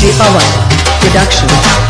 J. Pawar. Production.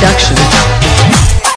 production.